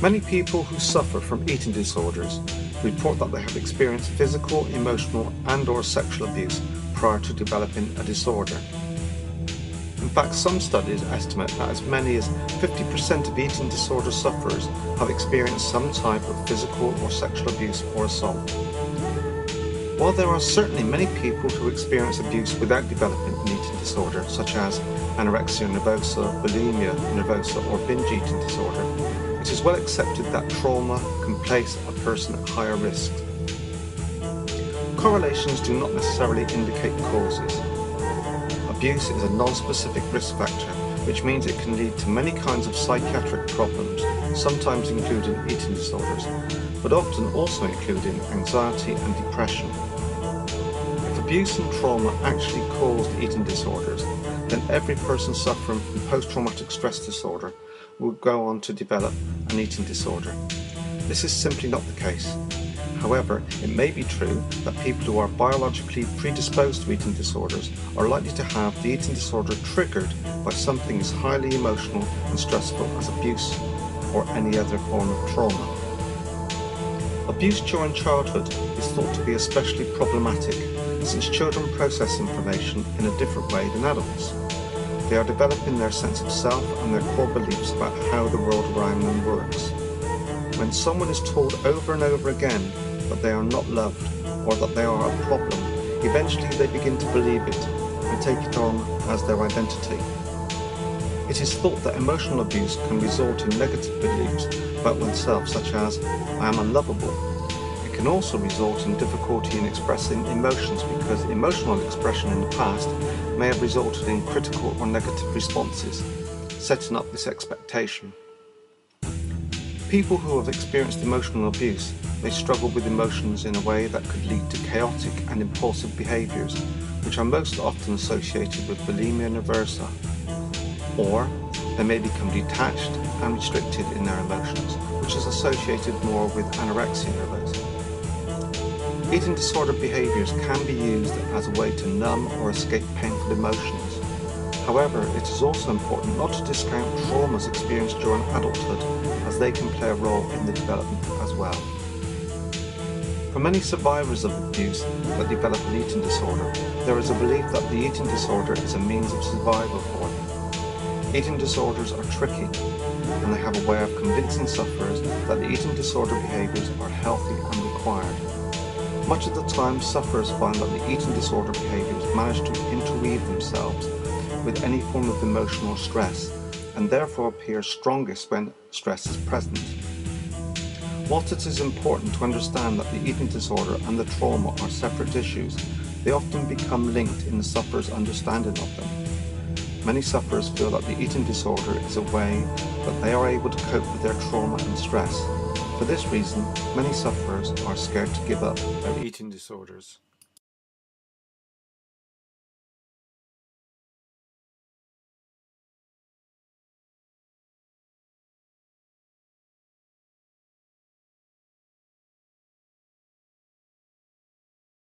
Many people who suffer from eating disorders report that they have experienced physical, emotional and or sexual abuse prior to developing a disorder. In fact, some studies estimate that as many as 50% of eating disorder sufferers have experienced some type of physical or sexual abuse or assault. While there are certainly many people who experience abuse without developing an eating disorder, such as anorexia nervosa, bulimia nervosa or binge eating disorder, it is well accepted that trauma can place a person at higher risk. Correlations do not necessarily indicate causes. Abuse is a non-specific risk factor, which means it can lead to many kinds of psychiatric problems, sometimes including eating disorders, but often also including anxiety and depression. If abuse and trauma actually caused eating disorders, then every person suffering from post-traumatic stress disorder will go on to develop an eating disorder. This is simply not the case. However, it may be true that people who are biologically predisposed to eating disorders are likely to have the eating disorder triggered by something as highly emotional and stressful as abuse or any other form of trauma. Abuse during childhood is thought to be especially problematic since children process information in a different way than adults. They are developing their sense of self and their core beliefs about how the world around them works. When someone is told over and over again that they are not loved or that they are a problem, eventually they begin to believe it and take it on as their identity. It is thought that emotional abuse can result in negative beliefs about oneself such as, I am unlovable. Can also result in difficulty in expressing emotions because emotional expression in the past may have resulted in critical or negative responses, setting up this expectation. People who have experienced emotional abuse may struggle with emotions in a way that could lead to chaotic and impulsive behaviours, which are most often associated with bulimia nervosa or they may become detached and restricted in their emotions, which is associated more with anorexia nervosa. Eating disorder behaviours can be used as a way to numb or escape painful emotions. However, it is also important not to discount traumas experienced during adulthood as they can play a role in the development as well. For many survivors of abuse that develop an eating disorder, there is a belief that the eating disorder is a means of survival for them. Eating disorders are tricky, and they have a way of convincing sufferers that the eating disorder behaviours are healthy and required. Much of the time, sufferers find that the eating disorder behaviours manage to interweave themselves with any form of emotional stress, and therefore appear strongest when stress is present. Whilst it is important to understand that the eating disorder and the trauma are separate issues, they often become linked in the sufferer's understanding of them. Many sufferers feel that the eating disorder is a way that they are able to cope with their trauma and stress. For this reason, many sufferers are scared to give up their eating disorders.